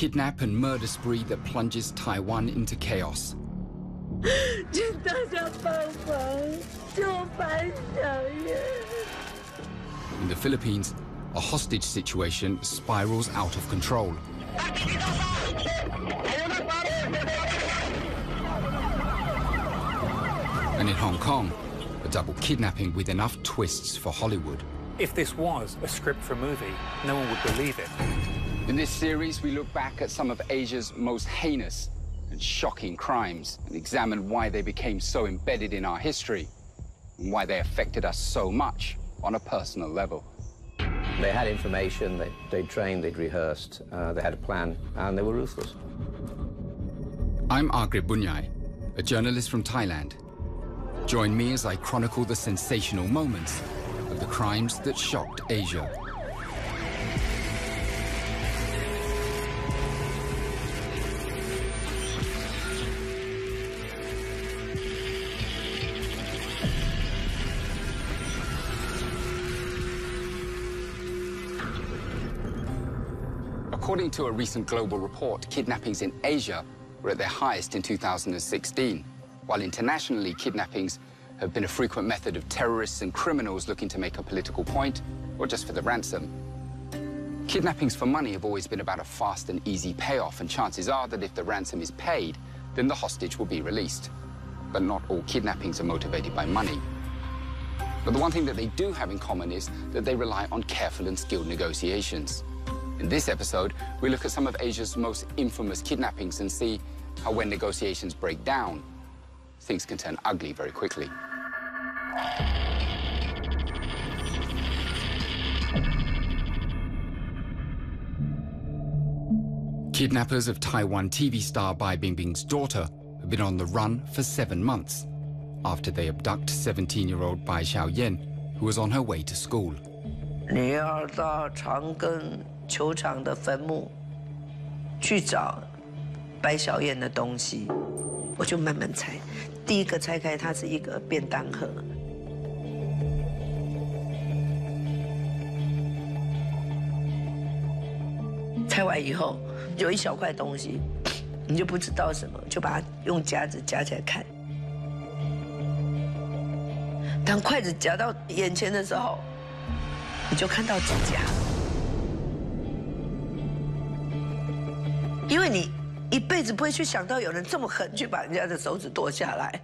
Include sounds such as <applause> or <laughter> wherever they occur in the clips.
kidnap and murder spree that plunges Taiwan into chaos. <gasps> In the Philippines, a hostage situation spirals out of control. And in Hong Kong, a double kidnapping with enough twists for Hollywood. If this was a script for a movie, no one would believe it. In this series, we look back at some of Asia's most heinous and shocking crimes and examine why they became so embedded in our history and why they affected us so much on a personal level. They had information, they, they trained, they'd rehearsed, uh, they had a plan, and they were ruthless. I'm Agrit Bunyai, a journalist from Thailand. Join me as I chronicle the sensational moments of the crimes that shocked Asia. According to a recent global report, kidnappings in Asia were at their highest in 2016, while internationally, kidnappings have been a frequent method of terrorists and criminals looking to make a political point or just for the ransom. Kidnappings for money have always been about a fast and easy payoff, and chances are that if the ransom is paid, then the hostage will be released. But not all kidnappings are motivated by money. But the one thing that they do have in common is that they rely on careful and skilled negotiations. In this episode, we look at some of Asia's most infamous kidnappings and see how when negotiations break down, things can turn ugly very quickly. Kidnappers of Taiwan TV star Bai Bingbing's daughter have been on the run for seven months after they abduct 17-year-old Bai Xiaoyan, who was on her way to school. 你要到长庚 球场的坟墓去找白小燕的东西，我就慢慢拆。第一个拆开，它是一个便当盒。拆完以后，有一小块东西，你就不知道什么，就把它用夹子夹起来看。当筷子夹到眼前的时候，你就看到指甲，因为你一辈子不会去想到有人这么狠去把人家的手指剁下来，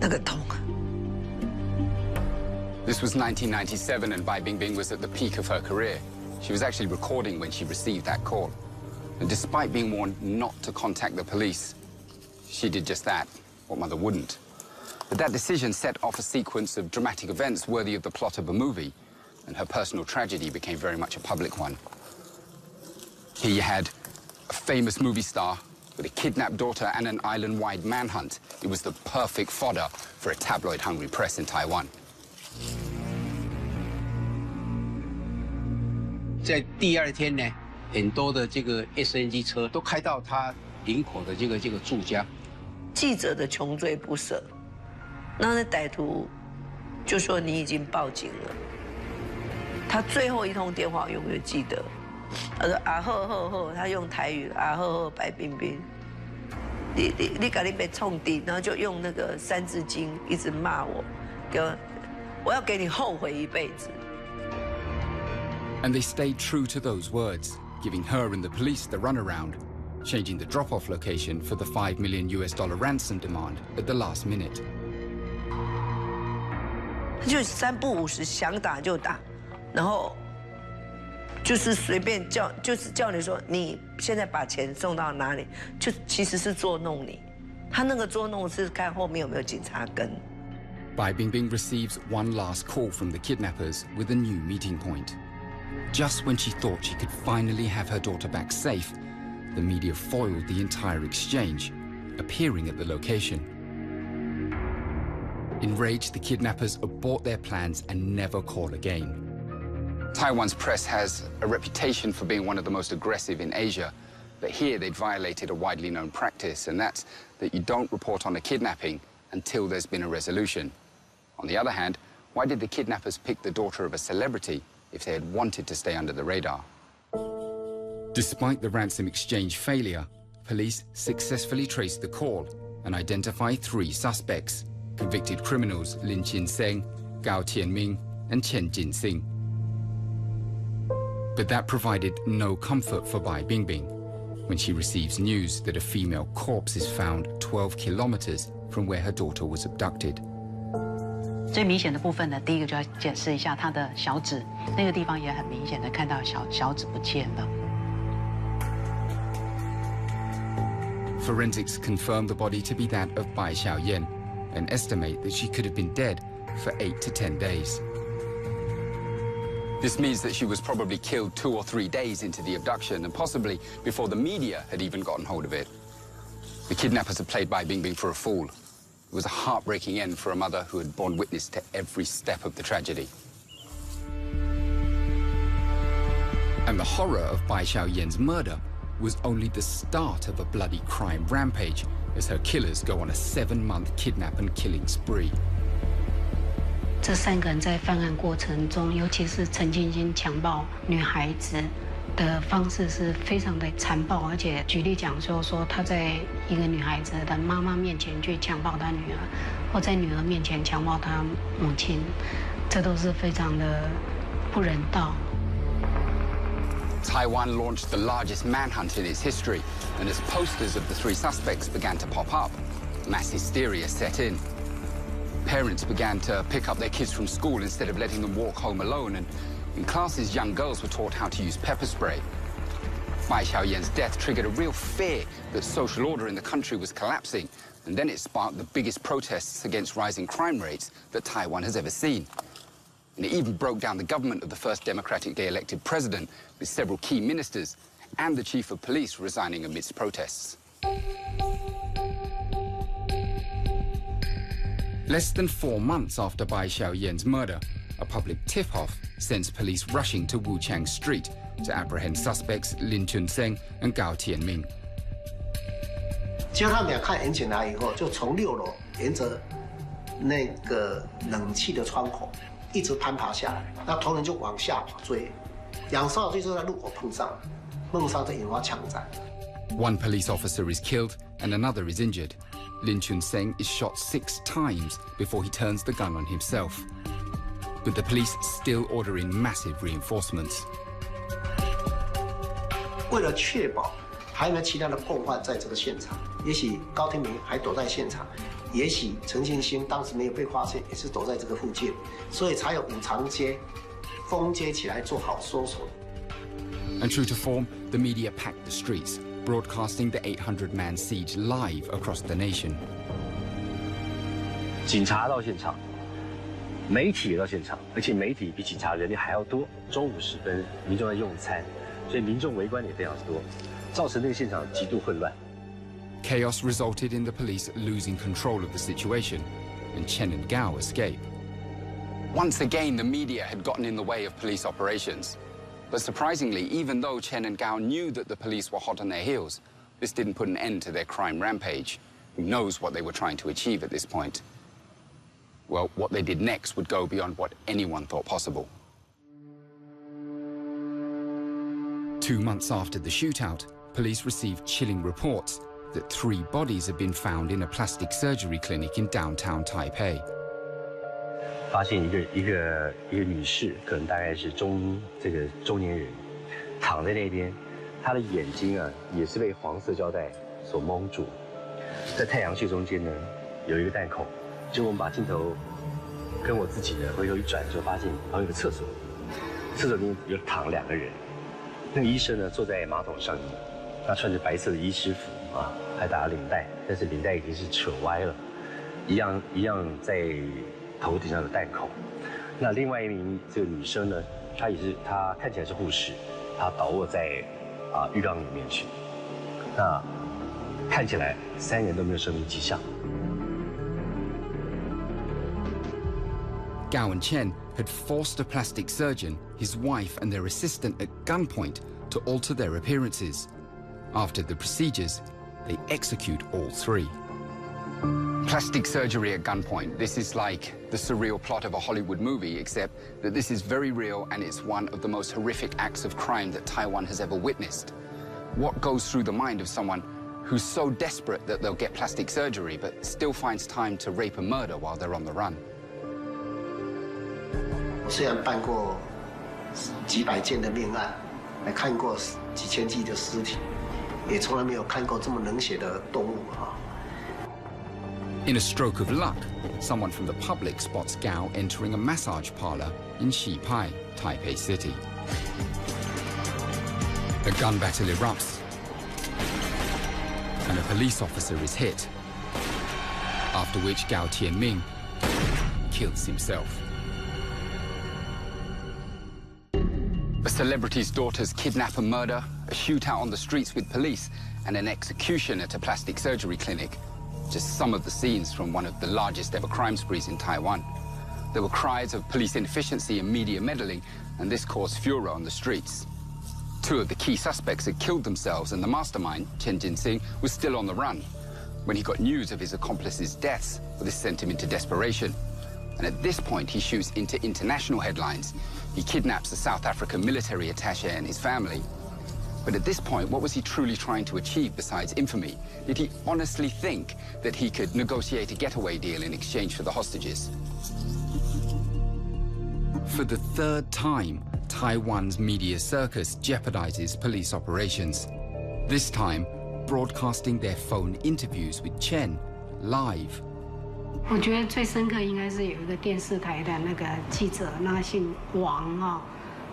那个痛。 This was 1997, and Bai Bingbing was at the peak of her career. She was actually recording when she received that call. And despite being warned not to contact the police, she did just that. What mother wouldn't? But that decision set off a sequence of dramatic events worthy of the plot of a movie, and her personal tragedy became very much a public one. Here you had a famous movie star with a kidnapped daughter and an island-wide manhunt. It was the perfect fodder for a tabloid-hungry press in Taiwan. 在第二天呢，很多的这个 SNG 车都开到他林口的这个这个住家。记者的穷追不舍，那那歹徒就说你已经报警了。他最后一通电话永远记得， 他说啊呵呵呵，他用台语啊呵呵白冰冰，你你你赶紧被冲敌，然后就用那个三字经一直骂我，给我我要给你后悔一辈子。 And they stayed true to those words, giving her and the police the runaround, changing the drop-off location for the 5 million US dollar ransom demand at the last minute. 就三不五时想打就打，然后 就是随便叫，就是叫你说你现在把钱送到哪里，就其实是捉弄你。他那个捉弄是看后面有没有警察跟。 Bai Bingbing receives one last call from the kidnappers with a new meeting point. Just when she thought she could finally have her daughter back safe, the media foiled the entire exchange, appearing at the location. Enraged, the kidnappers abort their plans and never call again. Taiwan's press has a reputation for being one of the most aggressive in Asia, but here they'd violated a widely known practice, and that's that you don't report on a kidnapping until there's been a resolution. On the other hand, why did the kidnappers pick the daughter of a celebrity if they had wanted to stay under the radar? Despite the ransom exchange failure, police successfully traced the call and identified three suspects, convicted criminals Lin Chin-seng, Gao Tianming, and Chen Jin-sing. But that provided no comfort for Bai Bingbing when she receives news that a female corpse is found 12 kilometers from where her daughter was abducted. 最明显的部分呢，第一个就要解释一下她的小指，那个地方也很明显的看到小小指不见了。Forensics confirmed the body to be that of Bai Xiaoyan and estimate that she could have been dead for 8 to 10 days. This means that she was probably killed two or three days into the abduction and possibly before the media had even gotten hold of it. The kidnappers had played Bai Bingbing for a fool. It was a heartbreaking end for a mother who had borne witness to every step of the tragedy. And the horror of Bai Xiaoyan's murder was only the start of a bloody crime rampage as her killers go on a seven-month kidnap and killing spree. 这三个人在犯案过程中，尤其是陈晶晶强暴女孩子的方式是非常的残暴，而且举例讲说，说他在一个女孩子的妈妈面前去强暴她女儿，或在女儿面前强暴她母亲，这都是非常的不人道。Taiwan launched the largest manhunt in its history, and as posters of the three suspects began to pop up, mass hysteria set in. Parents began to pick up their kids from school instead of letting them walk home alone, and in classes, young girls were taught how to use pepper spray. Bai Xiaoyan's death triggered a real fear that social order in the country was collapsing, and then it sparked the biggest protests against rising crime rates that Taiwan has ever seen. And it even broke down the government of the first democratically elected president, with several key ministers and the chief of police resigning amidst protests. Less than four months after Bai Xiaoyan's murder, a public tip-off sends police rushing to Wuchang Street to apprehend suspects Lin Chun-seng and Gao Tianming. 结果他们俩看引擎来以后，就从六楼沿着那个冷气的窗口一直攀爬下来，那同仁就往下追，两艘追车在路口碰上，碰上就引发枪战。One police officer is killed and another is injured. Lin Chun-seng is shot six times before he turns the gun on himself. But the police still order in massive reinforcements. 为了确保还有没有其他的共犯在这个现场，也许高天明还躲在现场，也许陈庆兴当时没有被发现，也是躲在这个附近，所以才有五常街封街起来做好搜索。And true to form, the media packed the streets, broadcasting the 800-man siege live across the nation. 警察到现场，媒体也到现场，而且媒体比警察人力还要多。中午时分，民众在用餐，所以民众围观也非常多，造成那个现场极度混乱。 Chaos resulted in the police losing control of the situation, and Chen and Gao escape. Once again, the media had gotten in the way of police operations. But surprisingly, even though Chen and Gao knew that the police were hot on their heels, this didn't put an end to their crime rampage. Who knows what they were trying to achieve at this point? Well, what they did next would go beyond what anyone thought possible. Two months after the shootout, police received chilling reports that three bodies had been found in a plastic surgery clinic in downtown Taipei. 发现一个一个一个女士，可能大概是中这个中年人，躺在那边，她的眼睛啊也是被黄色胶带所蒙住，在太阳穴中间呢有一个弹孔，就我们把镜头跟我自己呢回头一转，就发现旁边有个厕所，厕所里面有躺两个人，那个医生呢坐在马桶上面，他穿着白色的医师服啊，还打了领带，但是领带已经是扯歪了，一样一样在。头顶上的弹孔。那另外一名这个女生呢，她也是，她看起来是护士，她倒卧在啊浴缸里面去。那看起来三人都没有生命迹象。 Gao and Chen had forced a plastic surgeon, his wife, and their assistant at gunpoint to alter their appearances. After the procedures, they execute all three. Plastic surgery at gunpoint. This is like the surreal plot of a Hollywood movie, except that this is very real and it's one of the most horrific acts of crime that Taiwan has ever witnessed. What goes through the mind of someone who's so desperate that they'll get plastic surgery but still finds time to rape and murder while they're on the run? 我虽然办过几百件的命案，还看过几千具的尸体，也从来没有看过这么冷血的动物啊。 In a stroke of luck, someone from the public spots Gao entering a massage parlor in Xipai, Taipei City. A gun battle erupts, and a police officer is hit, after which Gao Tianming kills himself. A celebrity's daughter's kidnap and murder, a shootout on the streets with police, and an execution at a plastic surgery clinic. Just some of the scenes from one of the largest ever crime sprees in Taiwan. There were cries of police inefficiency and media meddling, and this caused furor on the streets. Two of the key suspects had killed themselves, and the mastermind, Chen Jinsing, was still on the run. When he got news of his accomplices' deaths, well, this sent him into desperation. And at this point, he shoots into international headlines. He kidnaps a South African military attaché and his family. But at this point, what was he truly trying to achieve besides infamy? Did he honestly think that he could negotiate a getaway deal in exchange for the hostages? For the third time, Taiwan's media circus jeopardizes police operations. This time, broadcasting their phone interviews with Chen live 我觉得最深刻应该是有一个电视台的那个记者，那姓王啊，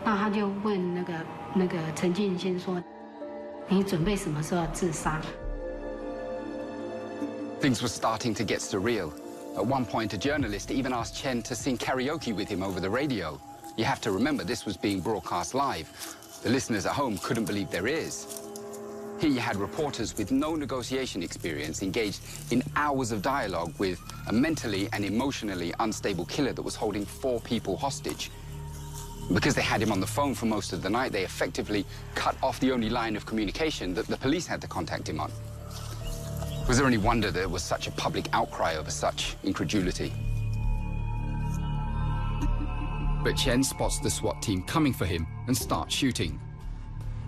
那他就问那个 那个陈进兴说：“你准备什么时候自杀？” Things were starting to get surreal. At one point, a journalist even asked Chen to sing karaoke with him over the radio. You have to remember this was being broadcast live. The listeners at home couldn't believe their ears. Here you had reporters with no negotiation experience engaged in hours of dialogue with a mentally and emotionally unstable killer that was holding four people hostage. Because they had him on the phone for most of the night, they effectively cut off the only line of communication that the police had to contact him on. Was there any wonder there was such a public outcry over such incredulity? <laughs> But Chen spots the SWAT team coming for him and starts shooting.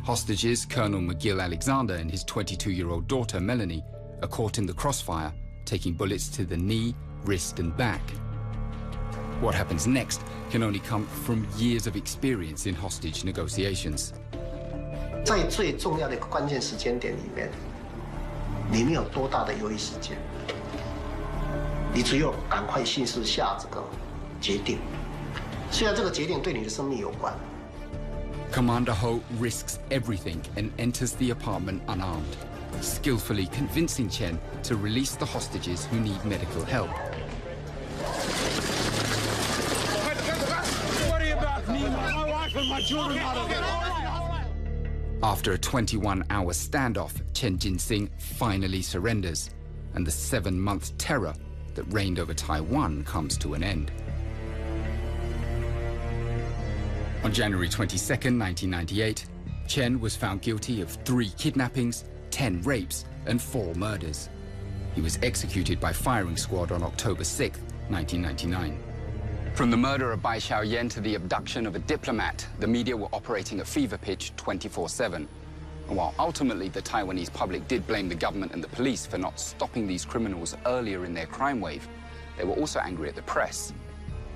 Hostages Colonel McGill Alexander and his 22-year-old daughter Melanie are caught in the crossfire, taking bullets to the knee, wrist and back. What happens next can only come from years of experience in hostage negotiations. 在最重要的一个关键时间点里面，你没有多大的犹豫时间，你只有赶快迅速下这个决定。虽然这个决定对你的生命有关。Commander Ho risks everything and enters the apartment unarmed, skillfully convincing Chen to release the hostages who need medical help. After a 21-hour standoff, Chen Jinsing finally surrenders, and the seven-month terror that reigned over Taiwan comes to an end. On January 22, 1998, Chen was found guilty of three kidnappings, 10 rapes, and four murders. He was executed by firing squad on October 6, 1999. From the murder of Bai Xiaoyan to the abduction of a diplomat, the media were operating at fever pitch 24-7. And while ultimately the Taiwanese public did blame the government and the police for not stopping these criminals earlier in their crime wave, they were also angry at the press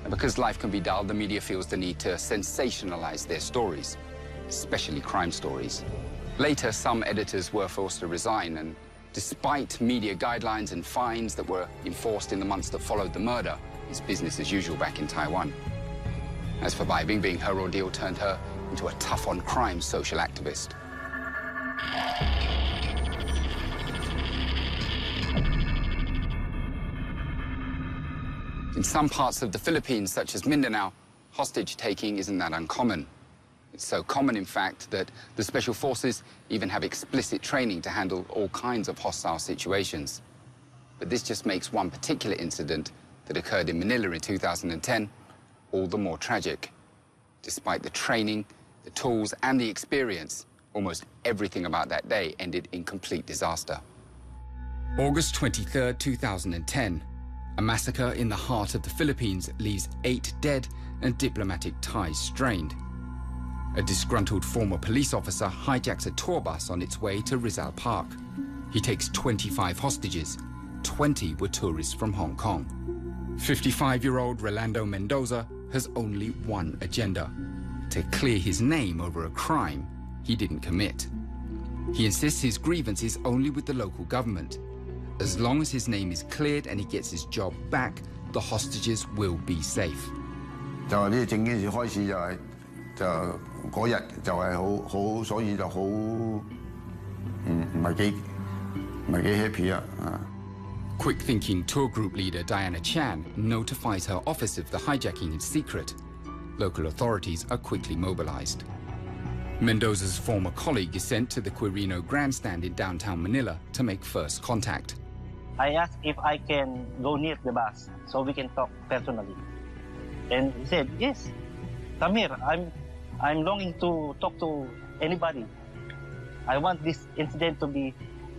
and because life can be dull, the media feels the need to sensationalize their stories, especially crime stories. Later, some editors were forced to resign, and despite media guidelines and fines that were enforced in the months that followed the murder, it's business as usual back in Taiwan. As for Bai Bingbing, her ordeal turned her into a tough-on-crime social activist. In some parts of the Philippines, such as Mindanao, hostage-taking isn't that uncommon. It's so common, in fact, that the Special Forces even have explicit training to handle all kinds of hostile situations. But this just makes one particular incident that occurred in Manila in 2010 all the more tragic. Despite the training, the tools, and the experience, almost everything about that day ended in complete disaster. August 23, 2010, a massacre in the heart of the Philippines leaves eight dead and diplomatic ties strained. A disgruntled former police officer hijacks a tour bus on its way to Rizal Park. He takes 25 hostages. 20 were tourists from Hong Kong. 55-year-old Rolando Mendoza has only one agenda, to clear his name over a crime he didn't commit. He insists his grievance is only with the local government. As long as his name is cleared and he gets his job back, the hostages will be safe. 就系呢整件事开始就系就嗰日就系好好，所以就好唔唔系几唔系几 happy 啊啊 ！Quick thinking tour group leader Diana Chan notifies her office of the hijacking in secret. Local authorities are quickly mobilized. Mendoza's former colleague is sent to the Quirino grandstand in downtown Manila to make first contact. I asked if I can go near the bus so we can talk personally. And he said, yes, here. I'm, I'm longing to talk to anybody. I want this incident to be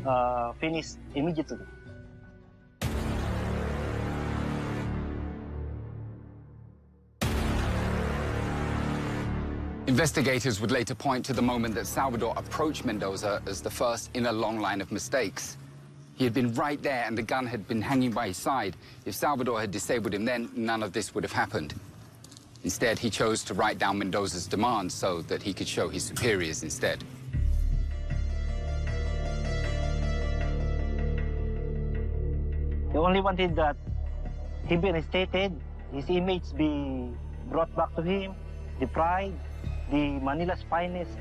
uh, finished immediately. Investigators would later point to the moment that Salvador approached Mendoza as the first in a long line of mistakes. He had been right there and the gun had been hanging by his side. If Salvador had disabled him then, none of this would have happened. Instead, he chose to write down Mendoza's demands so that he could show his superiors instead. He only wanted that he be reinstated, his image be brought back to him, the pride, the Manila's finest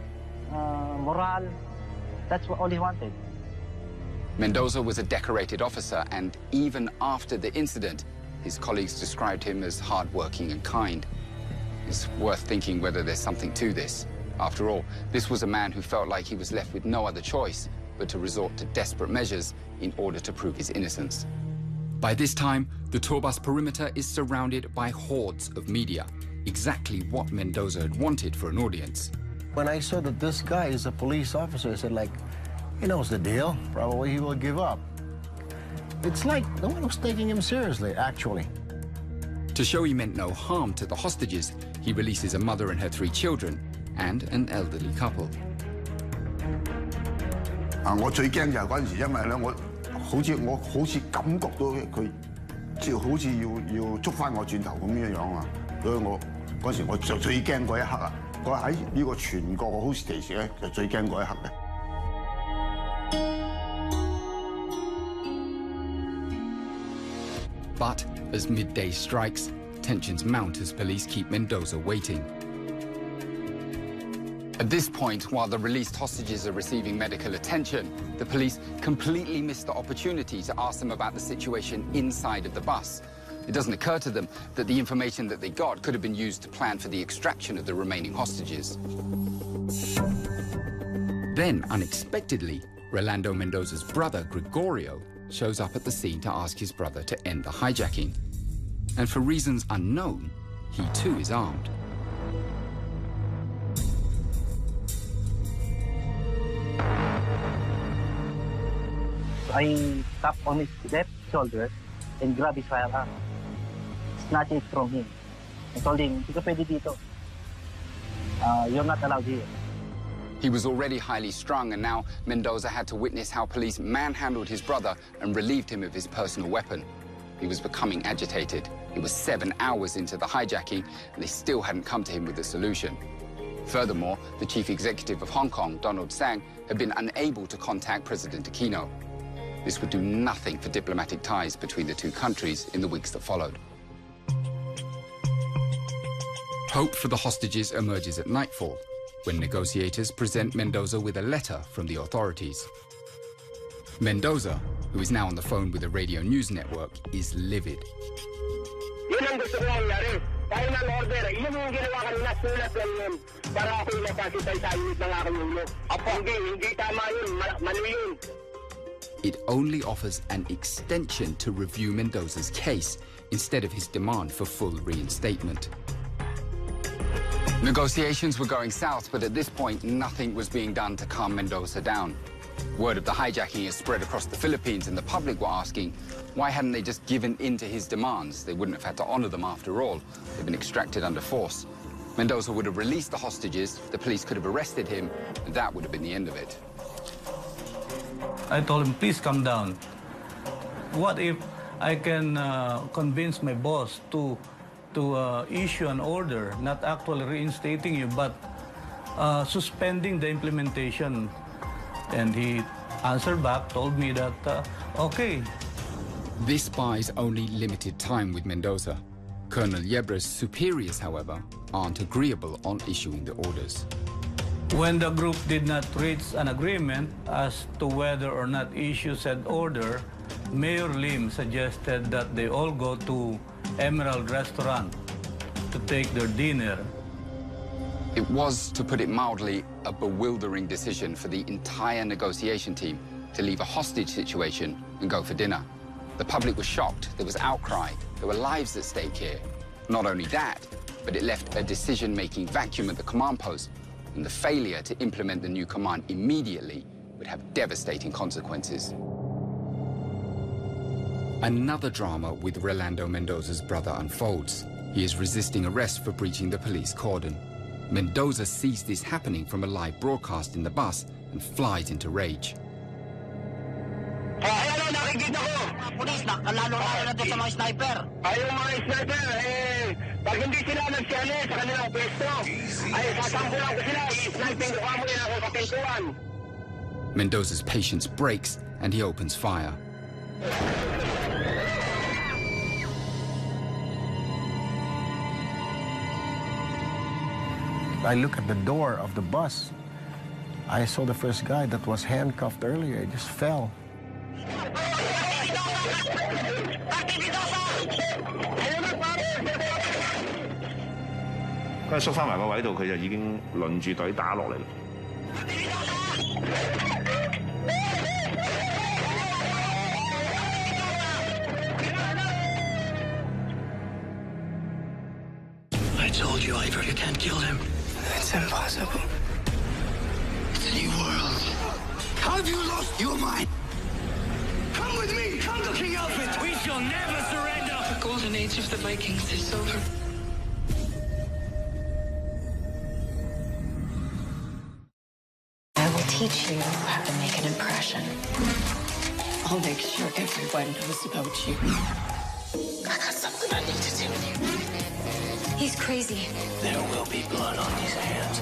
uh, morale. That's what all he wanted. Mendoza was a decorated officer, and even after the incident, his colleagues described him as hardworking and kind. It's worth thinking whether there's something to this. After all, this was a man who felt like he was left with no other choice but to resort to desperate measures in order to prove his innocence. By this time, the tour bus perimeter is surrounded by hordes of media, exactly what Mendoza had wanted for an audience. When I saw that this guy is a police officer, I said, like, he knows the deal. Probably he will give up. It's like no one was taking him seriously, actually. To show he meant no harm to the hostages, he releases a mother and her three children and an elderly couple. 啊！我最惊就系嗰阵时，因为咧我好似我好似感觉到佢即系好似要要捉翻我转头咁样样啊！所以我 嗰时我就最惊嗰一刻啊！我喺呢个全个 hostage 咧就最惊嗰一刻嘅。But as midday strikes, tensions mount as police keep Mendoza waiting. At this point, while the released hostages are receiving medical attention, the police completely miss the opportunity to ask them about the situation inside of the bus. It doesn't occur to them that the information that they got could have been used to plan for the extraction of the remaining hostages. Then, unexpectedly, Rolando Mendoza's brother, Gregorio, shows up at the scene to ask his brother to end the hijacking. And for reasons unknown, he too is armed. I tapped on his left shoulder and grabbed his firearm, from him, and told him, dito. Uh, you're not allowed here. He was already highly strung, and now Mendoza had to witness how police manhandled his brother and relieved him of his personal weapon. He was becoming agitated. It was seven hours into the hijacking, and they still hadn't come to him with a solution. Furthermore, the chief executive of Hong Kong, Donald Tsang, had been unable to contact President Aquino. This would do nothing for diplomatic ties between the two countries in the weeks that followed. Hope for the hostages emerges at nightfall, when negotiators present Mendoza with a letter from the authorities. Mendoza, who is now on the phone with a radio news network, is livid. It only offers an extension to review Mendoza's case instead of his demand for full reinstatement. Negotiations were going south, but at this point, nothing was being done to calm Mendoza down. Word of the hijacking has spread across the Philippines, and the public were asking, why hadn't they just given in to his demands? They wouldn't have had to honor them after all. They've been extracted under force. Mendoza would have released the hostages, the police could have arrested him, and that would have been the end of it. I told him, please come down. What if I can uh, convince my boss to, to uh, issue an order, not actually reinstating you, but uh, suspending the implementation? And he answered back, told me that, uh, okay. This buys only limited time with Mendoza. Colonel Yebra's superiors, however, aren't agreeable on issuing the orders. When the group did not reach an agreement as to whether or not issue said order, Mayor Lim suggested that they all go to Emerald Restaurant to take their dinner. It was, to put it mildly, a bewildering decision for the entire negotiation team to leave a hostage situation and go for dinner. The public was shocked, there was outcry, there were lives at stake here. Not only that, but it left a decision-making vacuum at the command post, and the failure to implement the new command immediately would have devastating consequences. Another drama with Rolando Mendoza's brother unfolds. He is resisting arrest for breaching the police cordon. Mendoza sees this happening from a live broadcast in the bus and flies into rage. Doon sa mga sniper. Mga sniper, eh, pag hindi sila kanilang ay sila, pintuan. Mendoza's patience breaks and he opens fire. I look at the door of the bus. I saw the first guy that was handcuffed earlier. He just fell.佢缩翻埋个位度，佢就已经轮住队打落嚟。 It's impossible. It's a new world. How have you lost your mind? Come with me! Come to King Alfred! We shall never surrender! The golden age of the Vikings is over. I will teach you how to make an impression. I'll make sure everyone knows about you. I got something I need to tell you. He's crazy. There will be blood on his hands.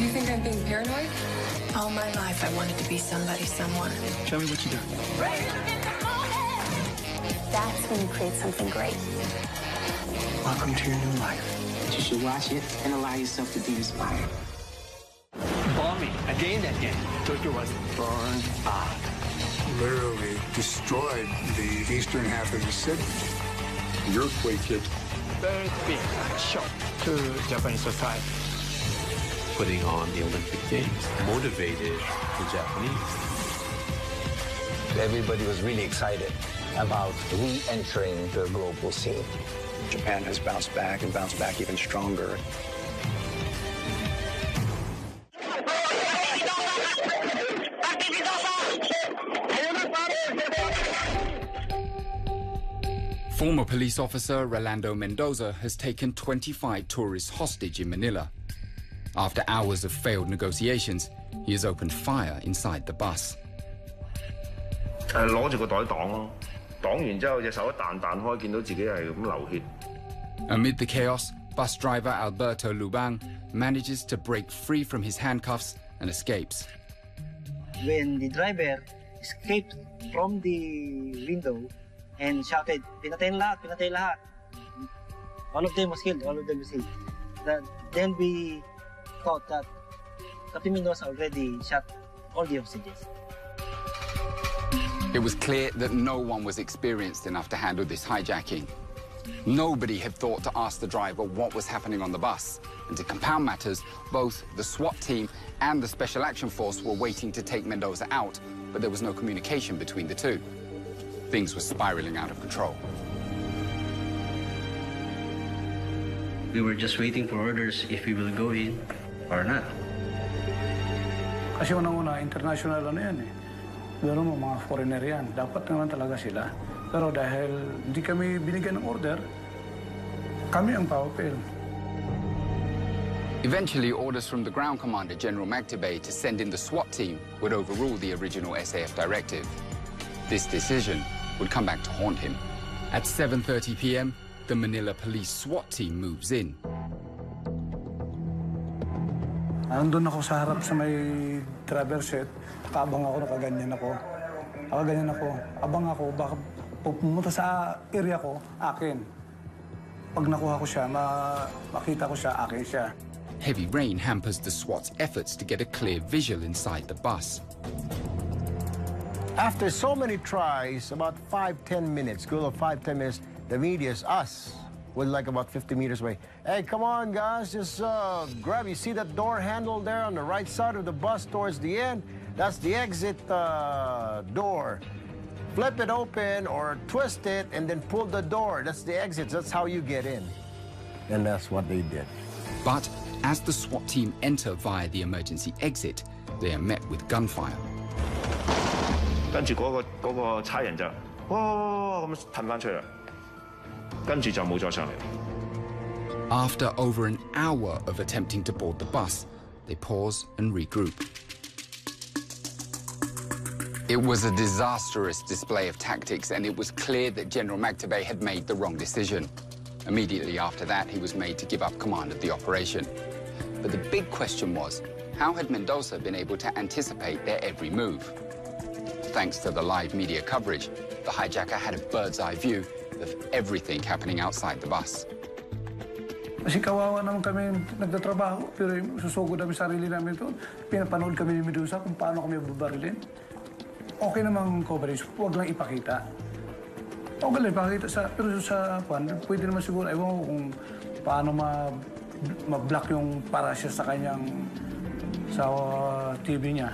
You think I'm being paranoid? All my life, I wanted to be somebody, someone. Show me what you do. That's when you create something great. Welcome to your new life. You should watch it and allow yourself to be inspired. Bombing again that again. Tokyo was burned out. Literally destroyed the eastern half of the city. The earthquake hit. Very big shock to Japanese society. Putting on the Olympic Games motivated the Japanese. Everybody was really excited about re-entering the global scene. Japan has bounced back and bounced back even stronger. Former police officer Rolando Mendoza has taken 25 tourists hostage in Manila. After hours of failed negotiations, he has opened fire inside the bus. 诶攞住个袋挡咯，挡完之后只手一弹弹开，见到自己系咁流血。 Amid the chaos, bus driver Alberto Lubang manages to break free from his handcuffs and escapes. When the driver escaped from the window and shouted, pinatay na lahat, pinatay lahat. Mm-hmm. All of them was killed, all of them was killed. That, then we thought that Captain Mendoza already shot all the hostages. It was clear that no one was experienced enough to handle this hijacking. Nobody had thought to ask the driver what was happening on the bus. And to compound matters, both the SWAT team and the Special Action Force were waiting to take Mendoza out, but there was no communication between the two. Things were spiraling out of control. We were just waiting for orders if we will go in or not. Kasi unang-una, international ano yan eh. Pero mo, mga foreigner yan. Dapat naman talaga sila. Pero dahil hindi kami binigyan ng order, kami ang papel. Eventually, orders from the ground commander, General Magtibay, to send in the SWAT team would overrule the original SAF directive. This decision would come back to haunt him. At 7.30 p.m., the Manila police SWAT team moves in. Andun ako sa harap sa may traverset, kaabang ako, nakaganyan ako. Nakaganyan ako, abang ako, baka pumunta sa area ko, akin. Pag nakuha ko siya, ma makita ko siya, akin siya. Heavy rain hampers the SWAT's efforts to get a clear visual inside the bus. After so many tries, about five, ten minutes, good of five, ten minutes, the media's us was like about 50 meters away. Hey, come on, guys, just uh, grab. You see that door handle there on the right side of the bus towards the end? That's the exit uh, door. Flip it open or twist it and then pull the door. That's the exit. That's how you get in. And that's what they did. But as the SWAT team enter via the emergency exit, they are met with gunfire. After over an hour of attempting to board the bus, they pause and regroup. It was a disastrous display of tactics, and it was clear that General Magtibay had made the wrong decision. Immediately after that, he was made to give up command of the operation. But the big question was, how had Mendoza been able to anticipate their every move? Thanks to the live media coverage, the hijacker had a bird's eye view of everything happening outside the bus. Kasi kawawa naman kami nagtatrabaho, pero susugod namin sarili namin ito, pinapanood kami ni Medusa kung paano kami babarilin. Okay namang coverage, huwag lang ipakita. Okay lang ipakita sa, pero sa kwan, pwede naman siguro, ewan ko kung paano ma, ma-block yung para sa kanyang, sa uh, TV niya.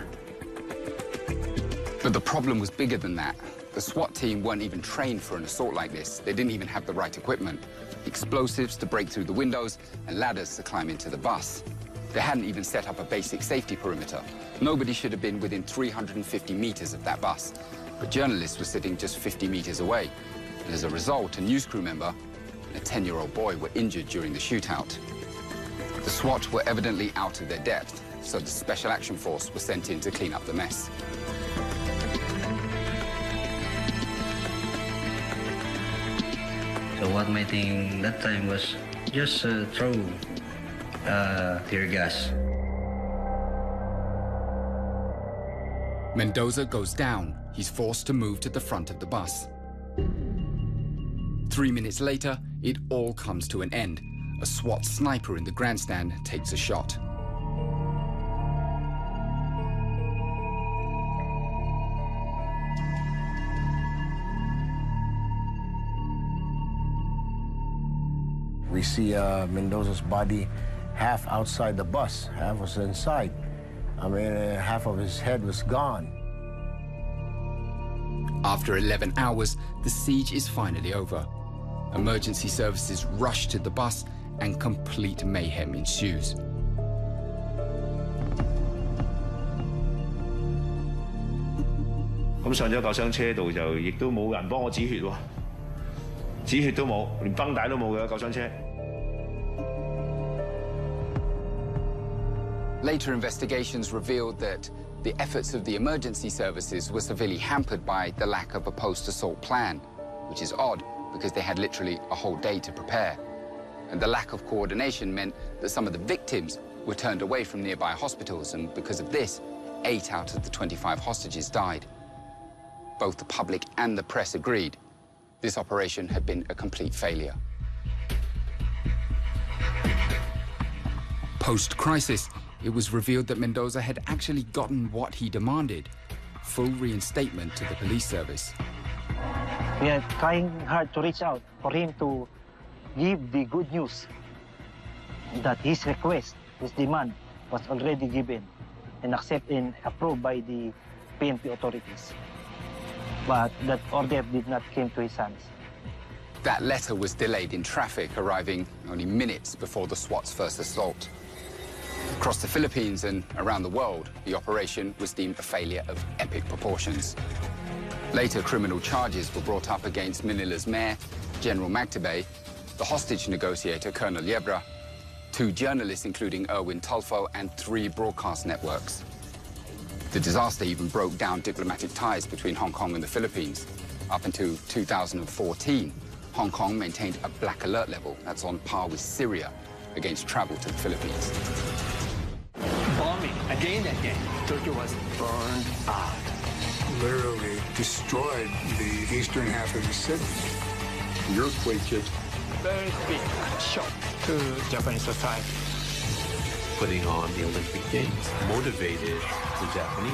But the problem was bigger than that. The SWAT team weren't even trained for an assault like this. They didn't even have the right equipment. Explosives to break through the windows and ladders to climb into the bus. They hadn't even set up a basic safety perimeter. Nobody should have been within 350 meters of that bus. But journalists were sitting just 50 meters away. And as a result, a news crew member and a 10-year-old boy were injured during the shootout. The SWAT were evidently out of their depth, so the Special Action Force was sent in to clean up the mess. So what my thing that time was just uh, throw uh, tear gas. Mendoza goes down. He's forced to move to the front of the bus. Three minutes later, it all comes to an end. A SWAT sniper in the grandstand takes a shot. We see uh, Mendoza's body half outside the bus, half was inside. I mean, uh, half of his head was gone. After 11 hours, the siege is finally over. Emergency services rush to the bus and complete mayhem ensues. <laughs> 止血喎，止血都冇，连绷带都冇嘅救伤车。 Later investigations revealed that the efforts of the emergency services were severely hampered by the lack of a post-assault plan, which is odd because they had literally a whole day to prepare. And the lack of coordination meant that some of the victims were turned away from nearby hospitals, and because of this, eight out of the 25 hostages died. Both the public and the press agreed this operation had been a complete failure. Post-crisis, it was revealed that Mendoza had actually gotten what he demanded, full reinstatement to the police service. We are trying hard to reach out for him to give the good news that his request, his demand, was already given and accepted and approved by the PNP authorities. But that order did not come to his hands. That letter was delayed in traffic, arriving only minutes before the SWAT's first assault. Across the Philippines and around the world, the operation was deemed a failure of epic proportions. Later, criminal charges were brought up against Manila's mayor, General Magtibay, the hostage negotiator, Colonel Yebra, two journalists, including Erwin Tulfo, and three broadcast networks. The disaster even broke down diplomatic ties between Hong Kong and the Philippines. Up until 2014, Hong Kong maintained a black alert level that's on par with Syria against travel to the Philippines. Bombing again and again. Tokyo was burned out. Literally destroyed the eastern half of the city. The earthquake hit. Very big shock to Japanese society. Putting on the Olympic Games motivated the Japanese.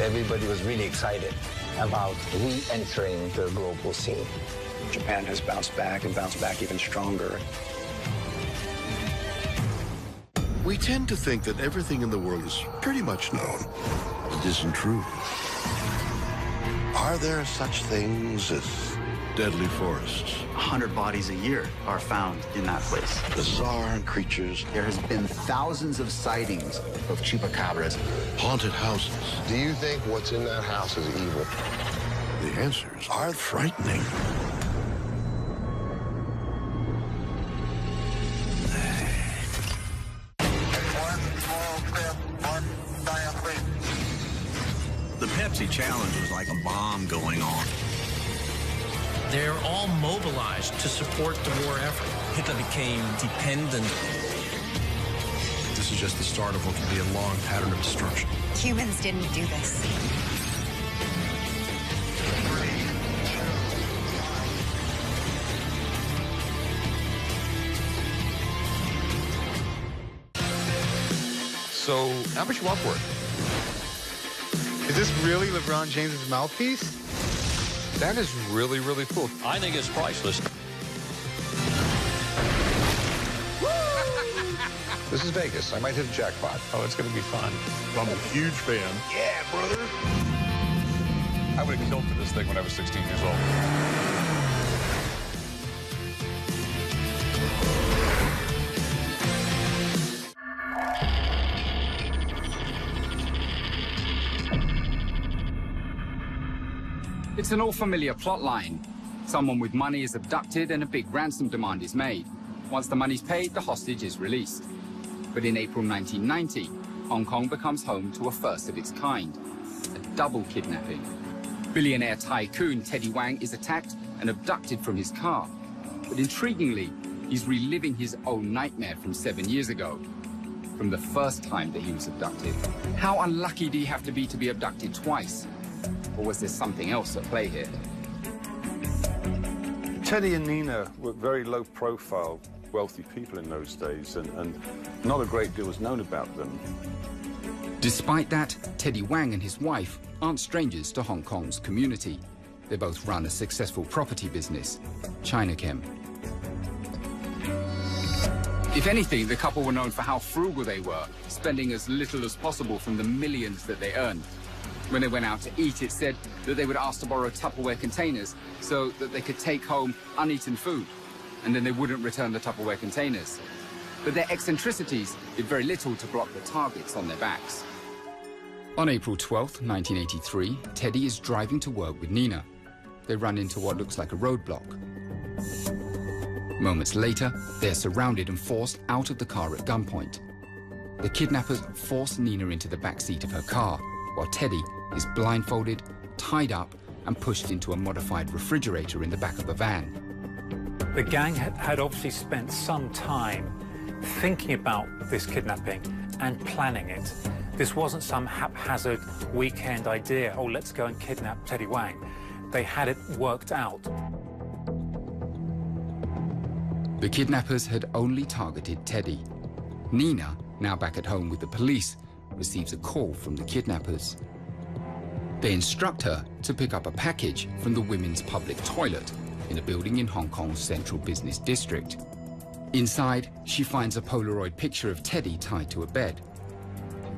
Everybody was really excited about re-entering the global scene. Japan has bounced back and bounced back even stronger. We tend to think that everything in the world is pretty much known. It isn't true. Are there such things as deadly forests? 100 bodies a year are found in that place. Bizarre creatures. There has been thousands of sightings of chupacabras. Haunted houses. Do you think what's in that house is evil? The answers are frightening. Support the war effort. Hitler became dependent. This is just the start of what could be a long pattern of destruction. Humans didn't do this. So, how much you want for it? Is this really LeBron James's mouthpiece? That is really, really cool. I think it's priceless. This is Vegas. I might hit a jackpot. Oh, it's going to be fun. I'm a huge fan. Yeah, brother. I would have killed for this thing when I was 16 years old. It's an all familiar plot line. Someone with money is abducted and a big ransom demand is made. Once the money's paid, the hostage is released. But in April 1990, Hong Kong becomes home to a first of its kind, a double kidnapping. Billionaire tycoon Teddy Wang is attacked and abducted from his car. But intriguingly, he's reliving his own nightmare from seven years ago, from the first time that he was abducted. How unlucky do you have to be to be abducted twice? Or was there something else at play here? Teddy and Nina were very low profile, wealthy people in those days, and, and not a great deal was known about them. Despite that, Teddy Wang and his wife aren't strangers to Hong Kong's community. They both run a successful property business, Chinachem. If anything, the couple were known for how frugal they were, spending as little as possible from the millions that they earned. When they went out to eat, it said that they would ask to borrow Tupperware containers so that they could take home uneaten food, and then they wouldn't return the Tupperware containers. But their eccentricities did very little to block the targets on their backs. On April 12, 1983, Teddy is driving to work with Nina. They run into what looks like a roadblock. Moments later, they're surrounded and forced out of the car at gunpoint. The kidnappers force Nina into the back seat of her car, while Teddy is blindfolded, tied up, and pushed into a modified refrigerator in the back of a van. The gang had, obviously spent some time thinking about this kidnapping and planning it. This wasn't some haphazard weekend idea, oh, let's go and kidnap Teddy Wang. They had it worked out. The kidnappers had only targeted Teddy. Nina, now back at home with the police, receives a call from the kidnappers. They instruct her to pick up a package from the women's public toilet in a building in Hong Kong's central business district. Inside, she finds a Polaroid picture of Teddy tied to a bed,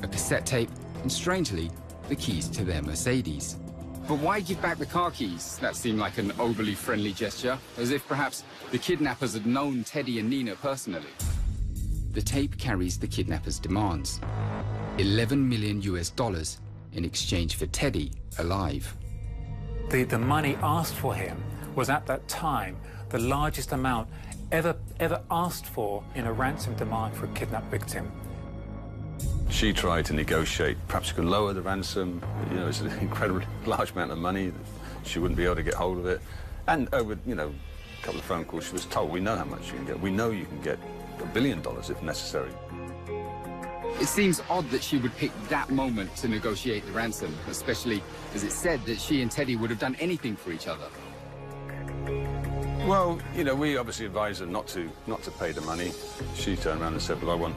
a cassette tape, and strangely, the keys to their Mercedes. But why give back the car keys? That seemed like an overly friendly gesture, as if perhaps the kidnappers had known Teddy and Nina personally. The tape carries the kidnappers' demands. 11 million US dollars in exchange for Teddy alive. The, the money asked for him was at that time the largest amount ever, ever asked for in a ransom demand for a kidnapped victim. She tried to negotiate, perhaps she could lower the ransom. You know, it's an <laughs> incredibly large amount of money. She wouldn't be able to get hold of it. And over, you know, a couple of phone calls, she was told, we know how much you can get. We know you can get a billion dollars if necessary. It seems odd that she would pick that moment to negotiate the ransom, especially as it said that she and Teddy would have done anything for each other. Well, you know, we obviously advised her not to not to pay the money. She turned around and said, "Well, I want,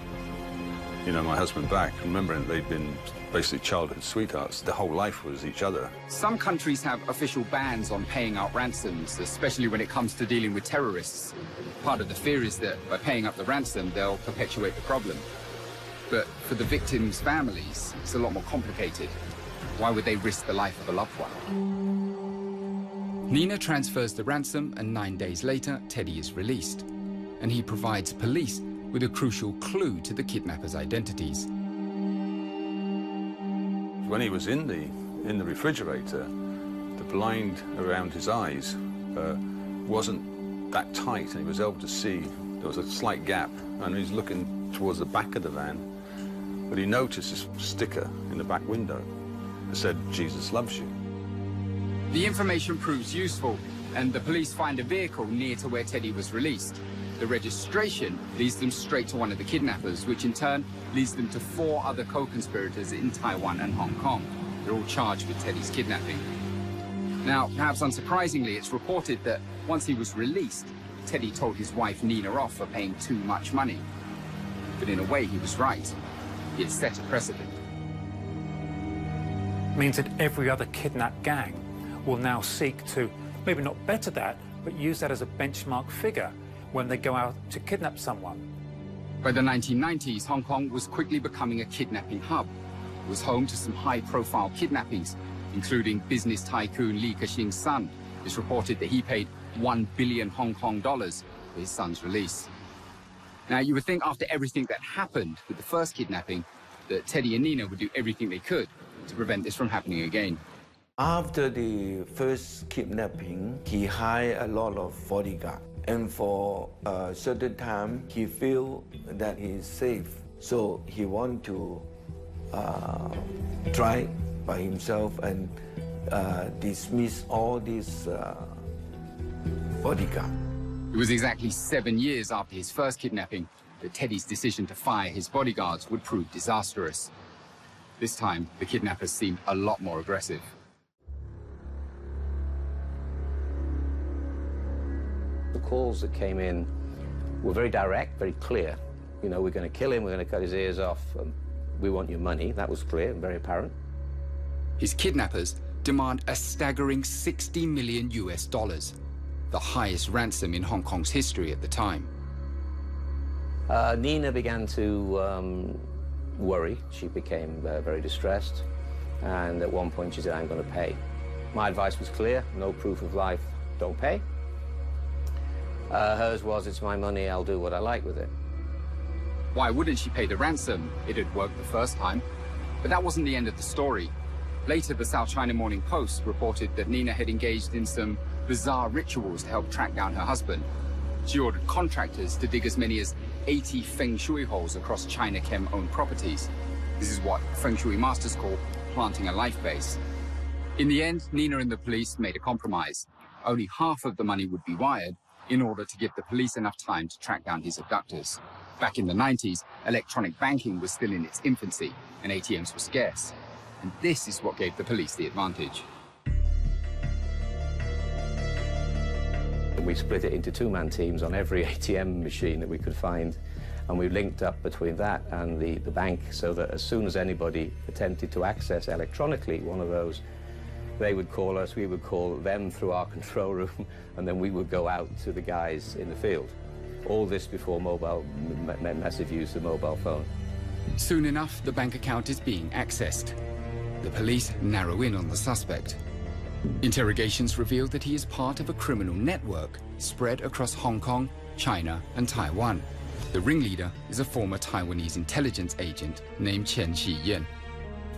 you know, my husband back." Remembering they'd been basically childhood sweethearts. The whole life was each other. Some countries have official bans on paying out ransoms, especially when it comes to dealing with terrorists. Part of the fear is that by paying up the ransom, they'll perpetuate the problem. But for the victims' families, it's a lot more complicated. Why would they risk the life of a loved one? Nina transfers the ransom, and nine days later, Teddy is released. And he provides police with a crucial clue to the kidnappers' identities. When he was in the in the refrigerator, the blind around his eyes uh, wasn't that tight, and he was able to see there was a slight gap, and he's looking towards the back of the van. But he noticed this sticker in the back window that said, Jesus loves you. The information proves useful, and the police find a vehicle near to where Teddy was released. The registration leads them straight to one of the kidnappers, which in turn leads them to four other co-conspirators in Taiwan and Hong Kong. They're all charged with Teddy's kidnapping. Now, perhaps unsurprisingly, it's reported that once he was released, Teddy told his wife Nina off for paying too much money. But in a way, he was right. He had set a precedent. means that every other kidnapped gang will now seek to maybe not better that, but use that as a benchmark figure when they go out to kidnap someone. By the 1990s, Hong Kong was quickly becoming a kidnapping hub. It was home to some high-profile kidnappings, including business tycoon Li Ka-shing's son. It's reported that he paid 1 billion Hong Kong dollars for his son's release. Now, you would think after everything that happened with the first kidnapping, that Teddy and Nina would do everything they could to prevent this from happening again. After the first kidnapping, he hired a lot of bodyguard. And for a certain time, he feel that he is safe. So he want to uh, try by himself and uh, dismiss all these uh. It was exactly seven years after his first kidnapping that Teddy's decision to fire his bodyguards would prove disastrous. This time, the kidnappers seemed a lot more aggressive. Calls that came in were very direct, very clear. You know, we're going to kill him, we're going to cut his ears off, um, we want your money. That was clear and very apparent. His kidnappers demand a staggering 60 million US dollars, the highest ransom in Hong Kong's history at the time. Uh, Nina began to um, worry. She became uh, very distressed. And at one point she said, I'm going to pay. My advice was clear, no proof of life, don't pay. Uh, hers was, it's my money, I'll do what I like with it. Why wouldn't she pay the ransom? It had worked the first time. But that wasn't the end of the story. Later, the South China Morning Post reported that Nina had engaged in some bizarre rituals to help track down her husband. She ordered contractors to dig as many as 80 feng shui holes across Chinachem-owned properties. This is what feng shui masters call planting a life base. In the end, Nina and the police made a compromise. Only half of the money would be wired in order to give the police enough time to track down his abductors. Back in the 90s, electronic banking was still in its infancy and ATMs were scarce. And this is what gave the police the advantage. We split it into two-man teams on every <laughs> ATM machine that we could find, and we linked up between that and the, the bank so that as soon as anybody attempted to access electronically one of those, they would call us, we would call them through our control room, <laughs> and then we would go out to the guys in the field. All this before mobile, massive use of mobile phone. Soon enough, the bank account is being accessed. The police narrow in on the suspect. Interrogations revealed that he is part of a criminal network spread across Hong Kong, China, and Taiwan. The ringleader is a former Taiwanese intelligence agent named Chen Xiyan.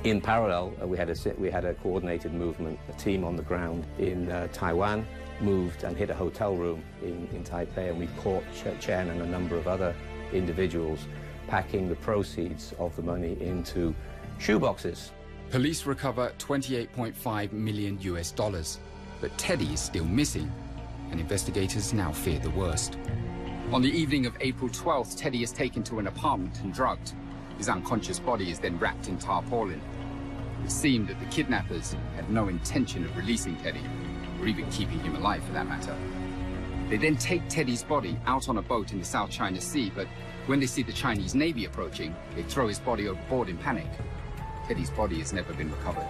In parallel, uh, we, had a, we had a coordinated movement, a team on the ground in uh, Taiwan, moved and hit a hotel room in, in Taipei, and we caught Chen and a number of other individuals packing the proceeds of the money into shoeboxes. Police recover 28.5 million US dollars, but Teddy is still missing, and investigators now fear the worst. On the evening of April 12th, Teddy is taken to an apartment and drugged. His unconscious body is then wrapped in tarpaulin. It seemed that the kidnappers had no intention of releasing Teddy, or even keeping him alive for that matter. They then take Teddy's body out on a boat in the South China Sea, but when they see the Chinese Navy approaching, they throw his body overboard in panic. Teddy's body has never been recovered.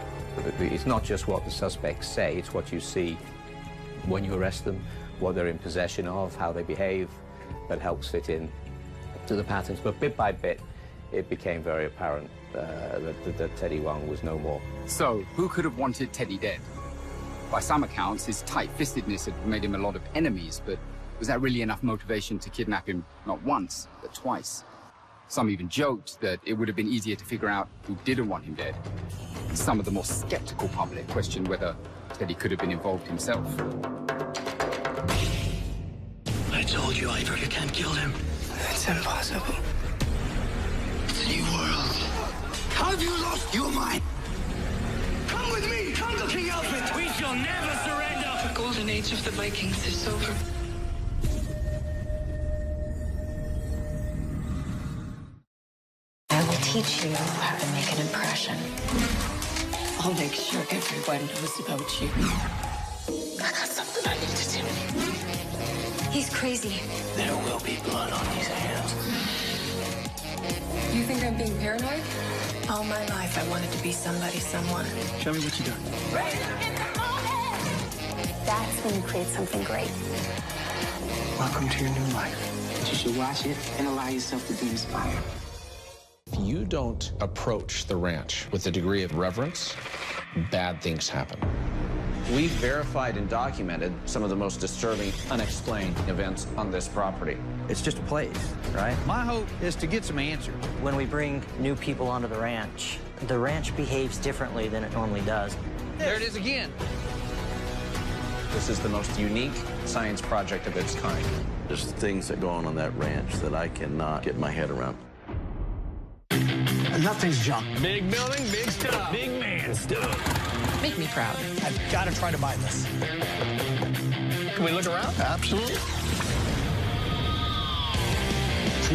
It's not just what the suspects say, it's what you see when you arrest them, what they're in possession of, how they behave, that helps fit in to the patterns. But bit by bit, it became very apparent uh, that, that Teddy Wang was no more. So, who could have wanted Teddy dead? By some accounts, his tight-fistedness had made him a lot of enemies, but was that really enough motivation to kidnap him not once, but twice? Some even joked that it would have been easier to figure out who didn't want him dead. Some of the more skeptical public questioned whether Teddy could have been involved himself. I told you, Ivor, you can't kill him. It's impossible. Have you lost your mind? Come with me! Come to King Alfred! We shall never surrender! The golden age of the Vikings is over. I will teach you how to make an impression. I'll make sure everyone knows about you. I got something I need to do. He's crazy. There will be blood on his hands. You think I'm being paranoid? All my life, I wanted to be somebody, someone. Show me what you done. That's when you create something great. Welcome to your new life. You should watch it and allow yourself to be inspired. If you don't approach the ranch with a degree of reverence, bad things happen. We've verified and documented some of the most disturbing, unexplained events on this property. It's just a place, right? My hope is to get some answers. When we bring new people onto the ranch, the ranch behaves differently than it normally does. There it is again. This is the most unique science project of its kind. There's things that go on on that ranch that I cannot get my head around. Nothing's junk. Big building, big stuff. Big man stuff. Make me proud. I've got to try to buy this. Can we look around? Absolutely.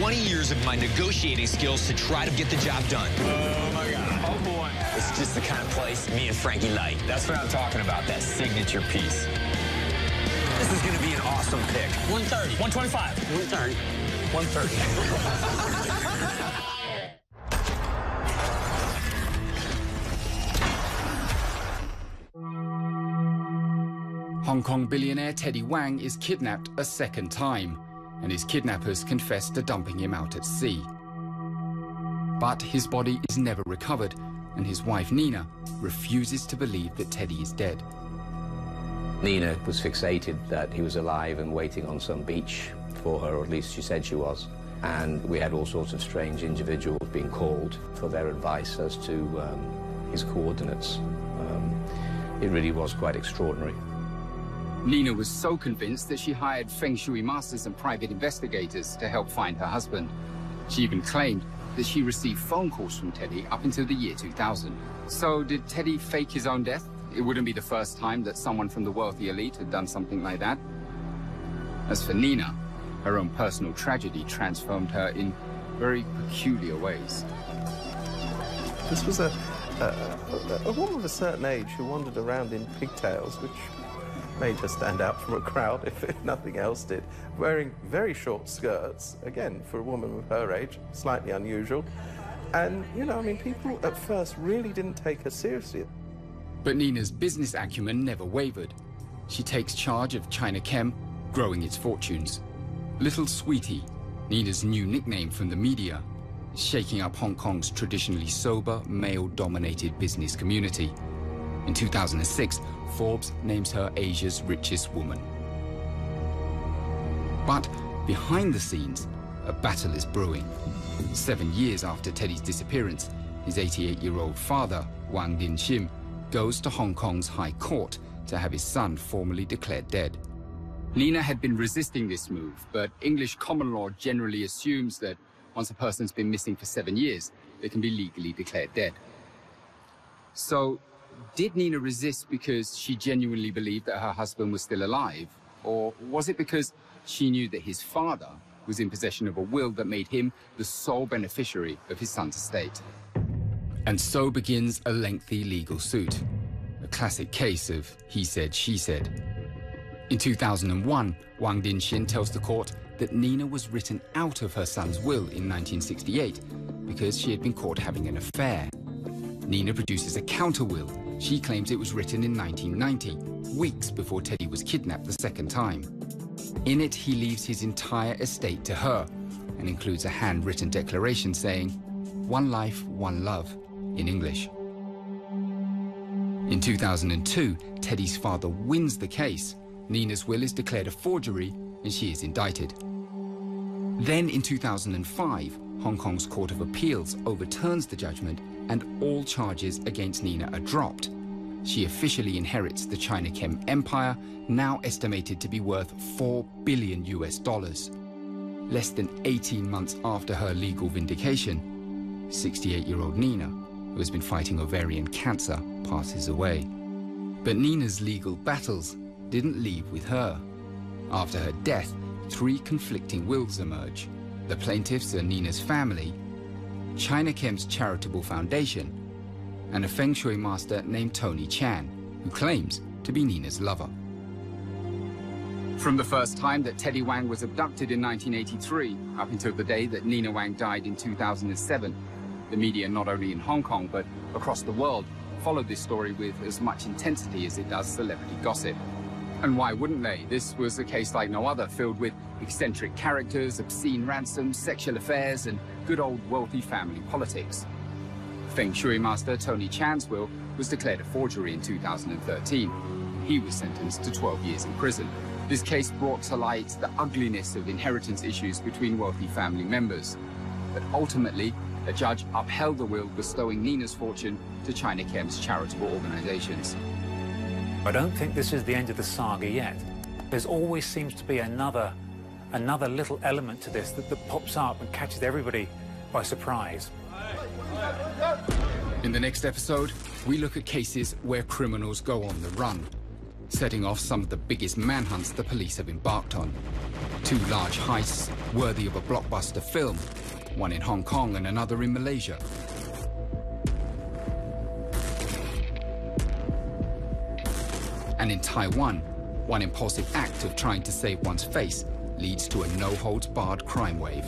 20 years of my negotiating skills to try to get the job done. Oh, my God. Oh, boy. It's just the kind of place me and Frankie like. That's what I'm talking about, that signature piece. This is going to be an awesome pick. 130. 125. 130. 130. <laughs> Hong Kong billionaire Teddy Wang is kidnapped a second time, and his kidnappers confess to dumping him out at sea. But his body is never recovered, and his wife Nina refuses to believe that Teddy is dead. Nina was fixated that he was alive and waiting on some beach for her, or at least she said she was. And we had all sorts of strange individuals being called for their advice as to um, his coordinates. Um, it really was quite extraordinary. Nina was so convinced that she hired Feng Shui masters and private investigators to help find her husband. She even claimed that she received phone calls from Teddy up until the year 2000. So did Teddy fake his own death? It wouldn't be the first time that someone from the wealthy elite had done something like that. As for Nina, her own personal tragedy transformed her in very peculiar ways. This was a, a, a woman of a certain age who wandered around in pigtails, which made her stand out from a crowd, if, if nothing else did. Wearing very short skirts, again, for a woman of her age, slightly unusual. And, you know, I mean, people at first really didn't take her seriously. But Nina's business acumen never wavered. She takes charge of Chinachem, growing its fortunes. Little Sweetie, Nina's new nickname from the media, shaking up Hong Kong's traditionally sober, male-dominated business community. In 2006, Forbes names her Asia's richest woman. But behind the scenes, a battle is brewing. Seven years after Teddy's disappearance, his 88-year-old father, Wang Din-shin, goes to Hong Kong's High Court to have his son formally declared dead. Nina had been resisting this move, but English common law generally assumes that once a person's been missing for seven years, they can be legally declared dead. So, did Nina resist because she genuinely believed that her husband was still alive? Or was it because she knew that his father was in possession of a will that made him the sole beneficiary of his son's estate? And so begins a lengthy legal suit. A classic case of he said, she said. In 2001, Wang Din-shin tells the court that Nina was written out of her son's will in 1968 because she had been caught having an affair. Nina produces a counter will. She claims it was written in 1990, weeks before Teddy was kidnapped the second time. In it, he leaves his entire estate to her and includes a handwritten declaration saying, One life, one love, in English. In 2002, Teddy's father wins the case. Nina's will is declared a forgery and she is indicted. Then in 2005, Hong Kong's Court of Appeals overturns the judgment and all charges against Nina are dropped. She officially inherits the Chinachem empire, now estimated to be worth 4 billion US dollars. Less than 18 months after her legal vindication, 68-year-old Nina, who has been fighting ovarian cancer, passes away. But Nina's legal battles didn't leave with her. After her death, three conflicting wills emerge. The plaintiffs are Nina's family, Chinachem's charitable foundation, and a feng shui master named Tony Chan, who claims to be Nina's lover. From the first time that Teddy Wang was abducted in 1983, up until the day that Nina Wang died in 2007, the media not only in Hong Kong but across the world followed this story with as much intensity as it does celebrity gossip. And why wouldn't they? This was a case like no other, filled with eccentric characters, obscene ransoms, sexual affairs, and good old wealthy family politics. Feng Shui master Tony Chan's will was declared a forgery in 2013. He was sentenced to 12 years in prison. This case brought to light the ugliness of inheritance issues between wealthy family members. But ultimately, a judge upheld the will bestowing Nina's fortune to Chinachem's charitable organizations. I don't think this is the end of the saga yet. There's always seems to be another, another little element to this that, that pops up and catches everybody by surprise. In the next episode, we look at cases where criminals go on the run, setting off some of the biggest manhunts the police have embarked on. Two large heists worthy of a blockbuster film, one in Hong Kong and another in Malaysia. And in Taiwan, one impulsive act of trying to save one's face leads to a no-holds-barred crime wave.